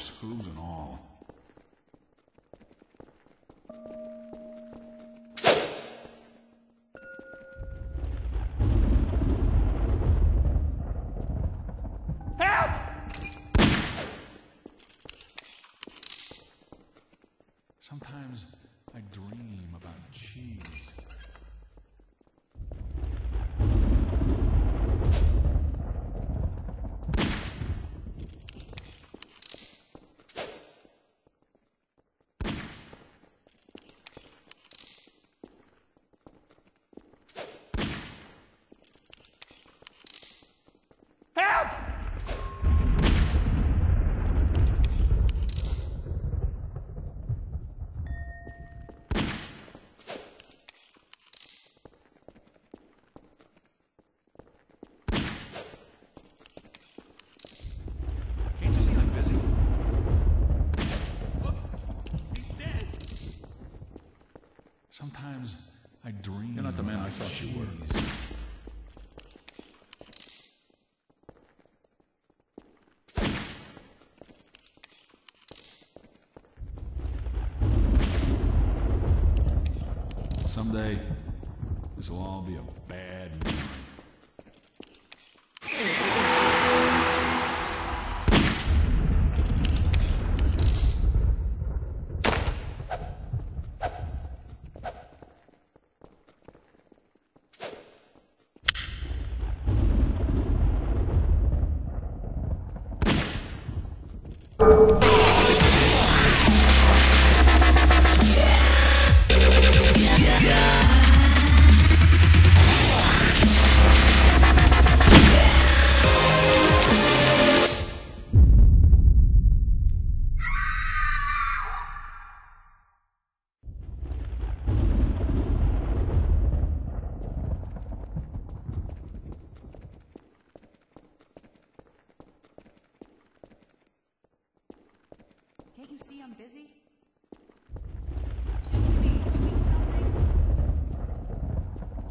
horse, and all. Help! Sometimes I dream about cheese. Help! Can't you see I'm busy? Look, he's dead. Sometimes I dream. You're not the man I thought you were. Someday, this will all be a bad memory. Can't you busy? Shouldn't we be doing something?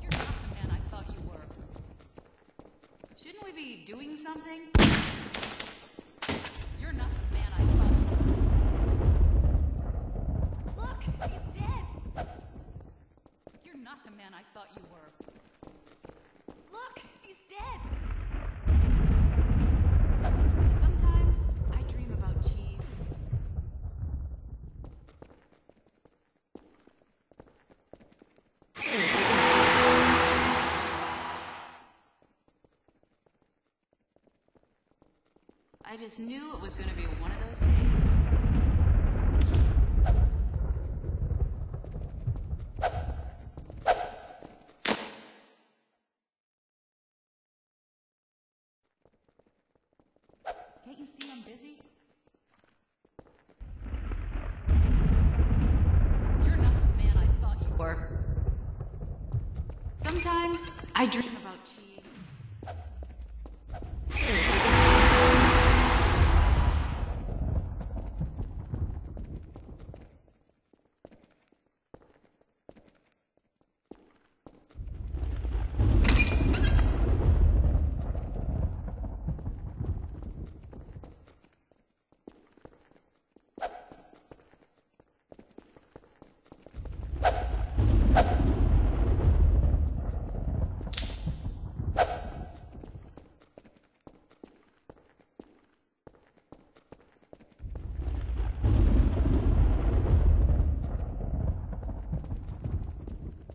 You're not the man I thought you were. Shouldn't we be doing something? You're not the man I thought you were. Look, he's dead. You're not the man I thought you were. Look, he's dead. Sometimes I dream about cheese. I just knew it was going to be one of those days. Can't you see I'm busy? You're not the man I thought you were. Sometimes I dream about cheese.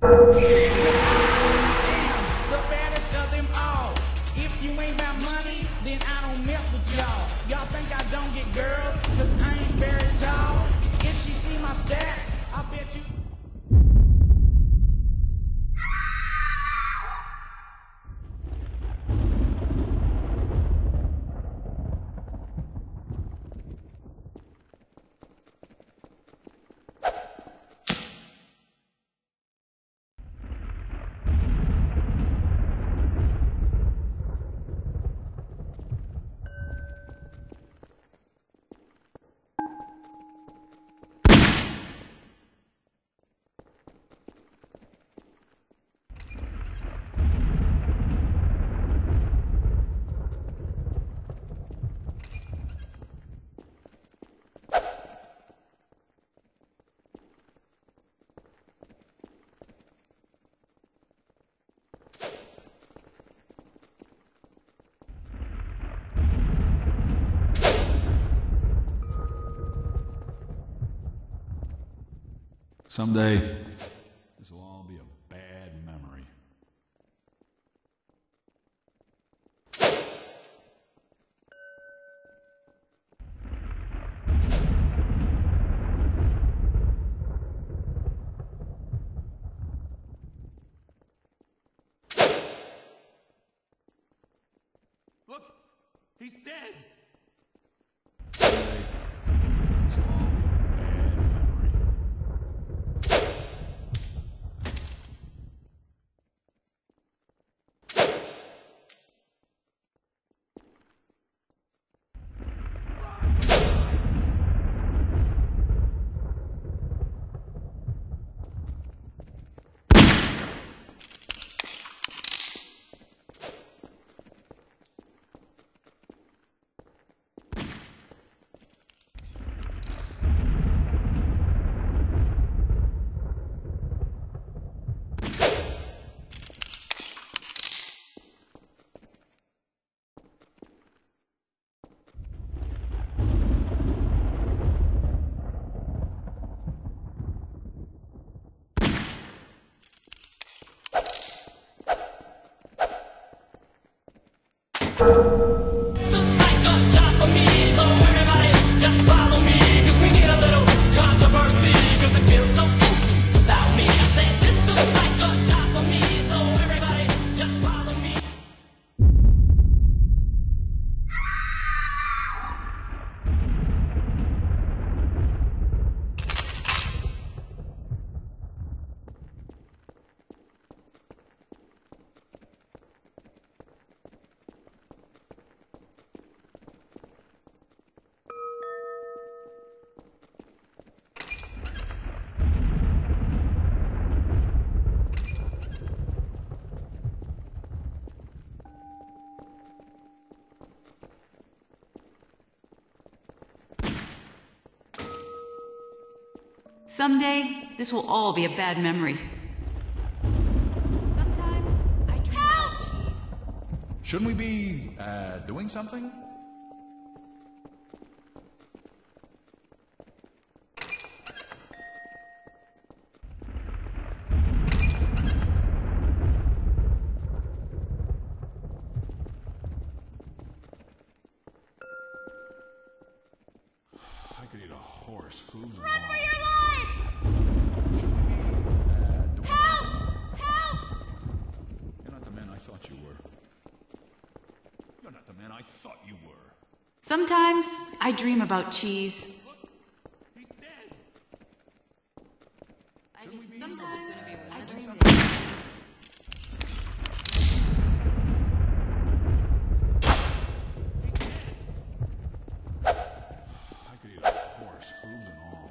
The baddest of them all. If you ain't about money, then I don't mess with y'all. Y'all think I don't get girls, cause I ain't very tall. If she see my stats, someday Someday, this will all be a bad memory. Sometimes I dream Help! Shouldn't we be, uh, doing something? the man I thought you were. Sometimes I dream about cheese. Look, I just sometimes I dream that. I could eat a horse, hooves and all.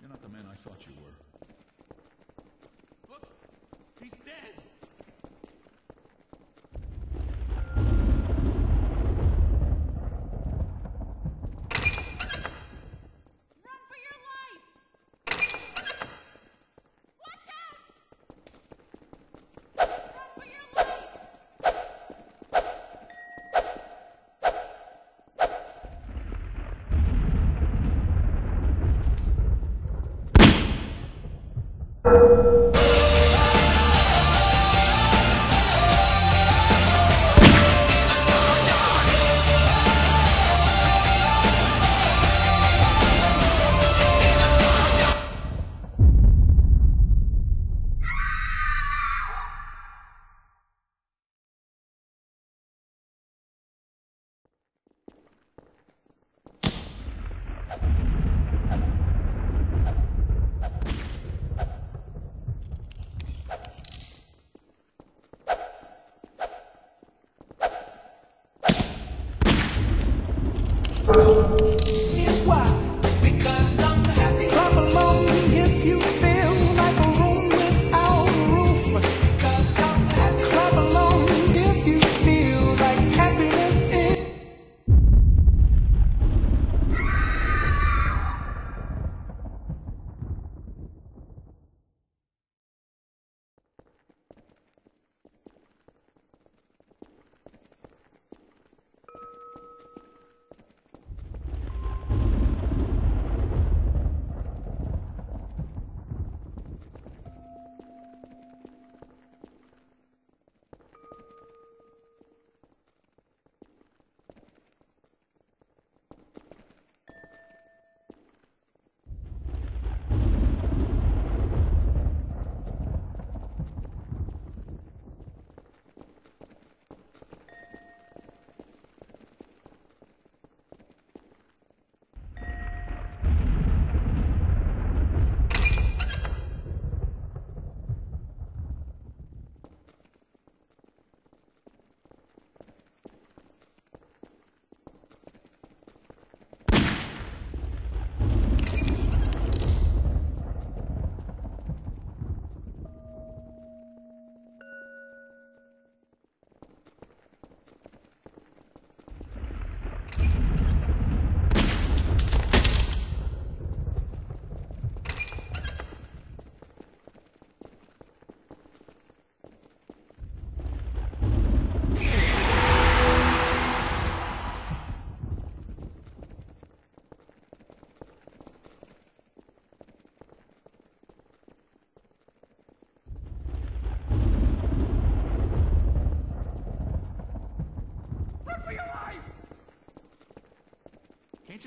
You're not the man I thought you were. Look, he's dead.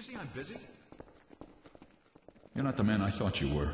you see I'm busy? You're not the man I thought you were.